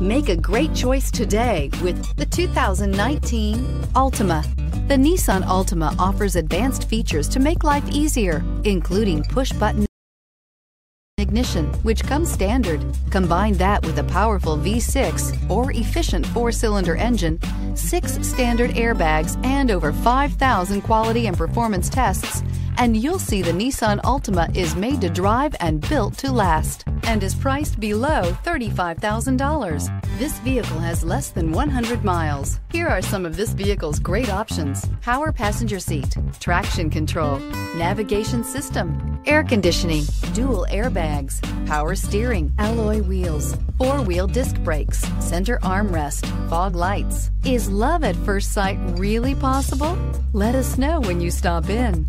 Make a great choice today with the 2019 Altima. The Nissan Altima offers advanced features to make life easier, including push-button ignition, which comes standard. Combine that with a powerful V6 or efficient four-cylinder engine, six standard airbags, and over 5,000 quality and performance tests, and you'll see the Nissan Altima is made to drive and built to last and is priced below $35,000. This vehicle has less than 100 miles. Here are some of this vehicle's great options. Power passenger seat, traction control, navigation system, air conditioning, dual airbags, power steering, alloy wheels, four-wheel disc brakes, center armrest, fog lights. Is love at first sight really possible? Let us know when you stop in.